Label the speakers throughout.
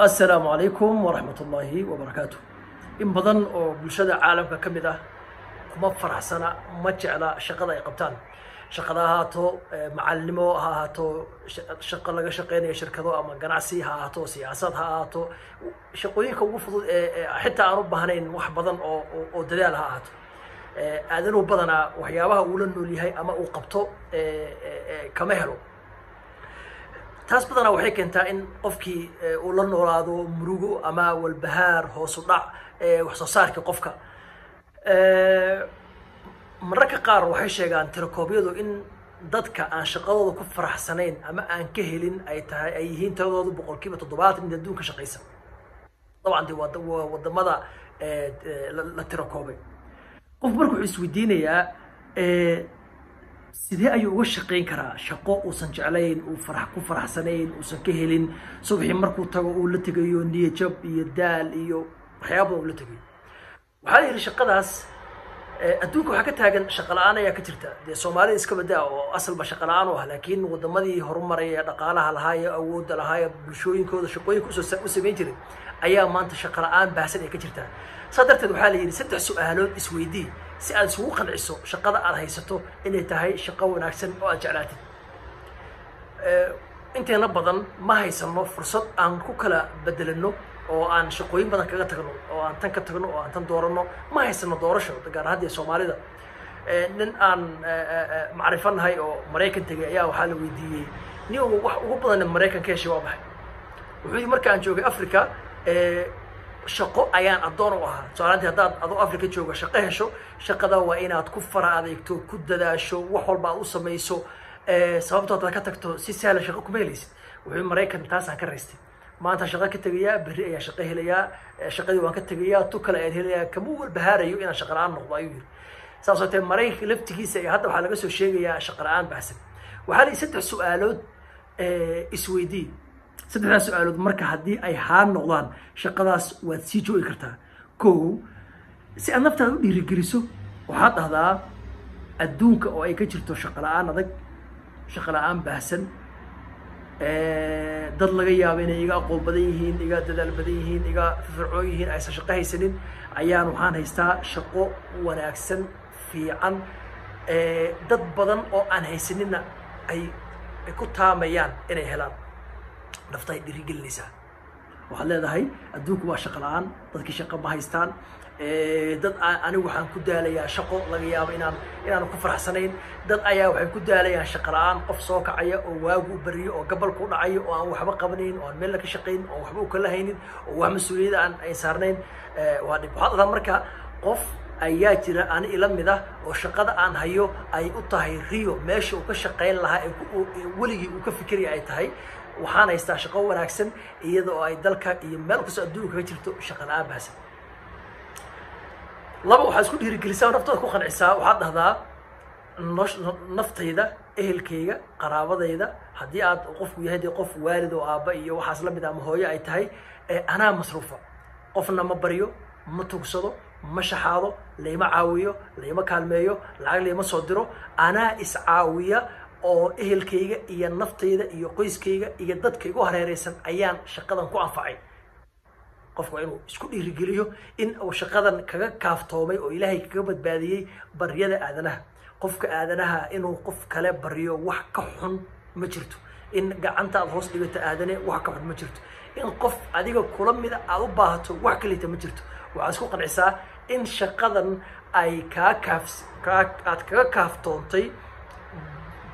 Speaker 1: السلام عليكم ورحمة الله وبركاته. إن بدن أو بشدة عالم كمدة كما فرح سنة ماتشي على شغلة قبتان. شغلة هاتو آه، معلمو هاتو شغلة شقيني شركضو أما جراسي هاتو سياسات هاتو شقويك وفض آه، آه، حتى أوروبا هنين واحد بدن أو أو دلال هاتو. أذنو بدنا وحيابها ولنو لي هي أما وقبتو كمهرو. Taas badanaa waxay keentaa in qofkii uu la noolaado murugo ama walbahaar hoosu dhac wax soo saarka qofka. Mararka qaar waxay sheegaan tirakoobyadu in dadka aan shaqadooda ku faraxsanayn ama aan ka helin ay tahay ay yihiin tiradoodu boqol kiiba toddobaatan mid adduunka shaqaysa dabcan de waa waddamada la tirakoobay qof marka wuxuu isweydiinayaa sidee ayuu uga shaqayn karaa? Shaqo uusan jeclayn uu farax ku faraxsanayn uusan ka helin. Subaxii markuu tago uu la tegayo niyajab iyo daal iyo waxyaaba badan uu la tegayo. Waxaa la yidhi shaqadaas adduunka waxaa ka taagan shaqa la'aan ayaa ka jirta. Dee soomaalida iska badaa oo asalba shaqa la'aan u ah laakiin wadamadii horumaraya dhaqaalaha lahaa ee awoodda lahaa ee bulshooyinkooda shaqooyinka u samayn jiray ayaa maanta shaqa la'aan baahsan ay ka jirtaa. Saa darteed waxaa la yidhi saddex su'aalood isweydii si aad isugu qanciso shaqada aad haysato inay tahay shaqo wanaagsan oo aad jeclaatid. Inteena badan ma haysano fursad aan ku kala bedelano oo aan shaqooyin badan kaga tagno oo aan tan ka tagno oo aan tan doorano ma haysano doorasho gaar ahaan dee soomaalida. Nin aan macrifo nahay oo maraykan tegay ayaa waxaa la weydiiyey nin wax ugu badan maraykan ka heshay waa maxay? Wuxuu yidhi marka aan joogay africa shaqo ayaan addoon u ahaa. Tusaalaantii haddaad adoo africa jooga shaqo hesho shaqada waa inaad ku fara adeegto ku dadaasho wax walba aad u samayso sababtoo hadaad ka tagto si sahla shaqo kuma helaysid. Wuxuu maraykan taasaan ka raystay. Maanta shaqo ka tegayaa berri ayaa shaqo helayaa shaqadii waan ka tegayaa tu kale ayaan helayaa kama walbahaarayo inaan shaqa la'aan noqdo ayuu yidhi. Saas oo tee maraykanka laftigiisa iyo hadda waxaa laga soo sheegayaa shaqa la'aan baxsan waxaa lihi saddex su'aalood isweydii saddexdaas su'aalood marka haddii ay haan noqdaan shaqadaas waad sii joogi kartaa. Ko si aad naftaada u dhiirigeliso waxaad dhahdaa adduunka oo ay ka jirto shaqa la'aan adag shaqa la'aan baahsan. Dad laga yaabo inay iga aqoon badan yihiin iga dadaal badan yihiin iga firfircoon yihiin aysan shaqo haysanin ayaan waxaan haystaa shaqo wanaagsan fiican. Dad badan oo aan haysaninna ay ku taamayaan inay helaan nafta ay dhirigelinaysaa waxaad leedahay adduunku waa shaqo la'aan dadkii shaqo ma haystaan. Dad anigu waxaan ku daalayaa shaqo laga yaabo inaan inaan ku faraxsanayn. Dad ayaa waxay ku daalayaan shaqo la'aan qof soo kacaya oo waagu u bariyo oo gabalku u dhacayo oo aan waxba qabanayn oo aan meel ka shaqayn oo waxba u kala haynin oo wax mas'uuliyada aan ay saarnayn. Waa dhib. Waxaad dhadaa marka qof ayaa jira ani ila mid ah oo shaqada aan hayo ay u tahay rio meesha uu ka shaqayn lahaa ee weligii uu ka fikiraya ay tahay وحان يستع شقوا ناكسن يدو أي ذلك يملك سأدوه كويتلتو شقنا أبهس لبوا حاسكون هي الكلسا ونفطه كوخن عسا وحد هذا نش نفط هذا أهل كيجة قرابة هذا هدي عاد قف ويهدي قف والد وأبا إيه وحصل بدأ مهوي أي تهي إيه، أنا مصروفة. قفنا ما بريو ما تقصدو ما شحاضو ليه ما عاويو ليه ما كلميو العقل ليه ما صدرو أنا إسعاوية oo ehelkayga iyo naftayda iyo qoyskayga iyo dadka igu hareeraysan ayaan shaqadan ku anfacay. Qofku waa inuu isku dhiirigeliyo in uu shaqadan kaga kaaftoomay oo ilaahay kaga badbaadiyey baryada aadanaha. Qofka aadanaha inuu qof kale baryo wax ka xun ma jirto. In gacanta aad hoos dhigato aadane wax ka xun ma jirto. In qof adiga kula mida aad u baahato wax kalita ma jirto. Waxaad isku qancisaa in shaqadan ay kaa kaaf aad kaga kaaftoontay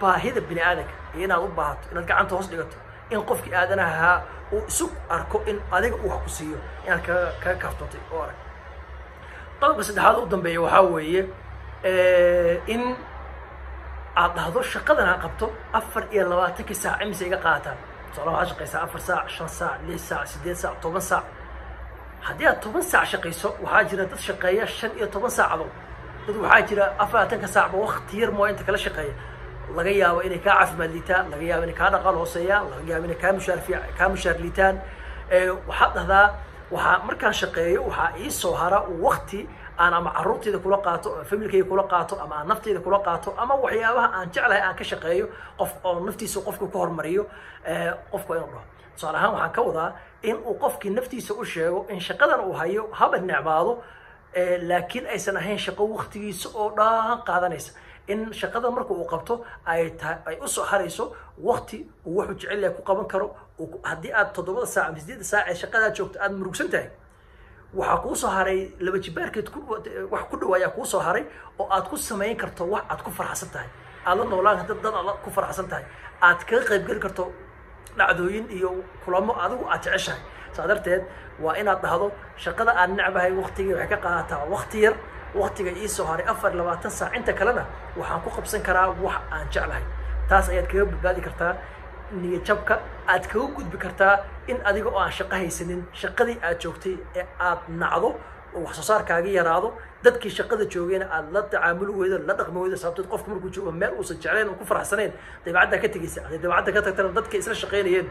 Speaker 1: baahida bini aadanka iyo inaad u baahato inaad gacanta hoos dhigato in qofkii aadanaha ahaa uu isu arko in adiga uu wax ku siiyo inaad kaga kaga kaaftoontay oo arag. Qodobka saddexaad u dambeeya waxaa weeye in aad dhahdo shaqadan ha qabto afar iyo labaatankii saac imise iga qaataan. Tusaala waxaad shaqaysaa afar saac shan saac lix saac siddeed saac toban saac. Haddii aad toban saac shaqayso waxaa jira dad shaqeeya shan iyo toban saacadood dad waxaa jira afar labaatanka saacba wakti yar moo inta kala shaqeeya لغيا وإن كعف مليتان لغيا وإن كان قلوصيا لغيا وإن كامشار في كامشار ليتان وحط هذا وح مركان شقي وح إيش صهرة ووقتي أنا مع روتي ذكر قاتو فيلم كي يقول قاتو أما نفتي ذكر قاتو أما وحياها أن جعلها أن كشقيو قف نفتي سوقف كوهر مريو قف كوين الله وح كوضا إن وقف كي نفتي سوق شيء إن شقدا وهايو هذا النعمة لكن أي سنة هين شقو وقتي سوق ده قاعدة in shaqada marka uu qabto ay ay usoo harayso wakti uu wuxuu jecel yahay ku qaban karo haddii aad toddobada saac ama sideedda saac ee shaqadaa joogto aad murugsan tahay waxaa kuu soo haray laba jibaarkeed wax ku dhow ayaa kuu soo haray oo aad ku samayn karto wax aad ku farxsan tahay aad la noolaan karto dad aad ku farxsan tahay aad kaga qaybgeli karto dhacdooyin iyo kulamo adigu aad jeceshahay saa darteed waa inaad dhahdo shaqada aan necbahay waktigii waxay ka qaadataa wakti yar وقتي إيسو هاري أفر لو تنسى أنت كلنا وحنكو خبصين كرا وح عن جعلهاي تاس أيات كيو بقالي كرتا. نية شبكة. أتكو قد بكرتا. إن أديكو أو عن شقة هي سنين. شقة دي أتشوكتي أت نعضو. وحصصار كاجي يراضو. دتكي شقة دي تشوكينا أن لا تعاملو ويدا لا تخمو ويدا. سابتو تقف مركو تشوكو وصل جعلين وكفر حسنين. طيب عدا كتكي سي طيب عدا كتكتر. دتكي إسرا شقيني يد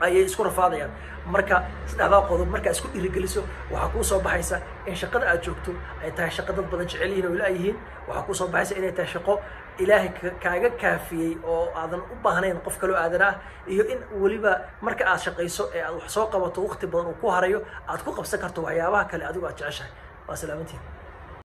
Speaker 1: ayay isku rafaadayaan. Marka saddexdaa qodob markaa isku dhiirigeliso waxaa kuu soo baxaysa in shaqada aad joogto ay tahay shaqo dad badan jecel yihiin oo ilaayihiin waxaa kuu soo baxaysa inay tahay shaqo ilaahay kaaga kaafiyey oo aadan u baahnayn qof kaloo aadan ah. Iyo in weliba marka aad shaqayso ee aad wax soo qabato waqti badan uu ku harayo aad ku qabsan karto waxyaabaha kale adigu aad jeceshahay. Waa salaamantiin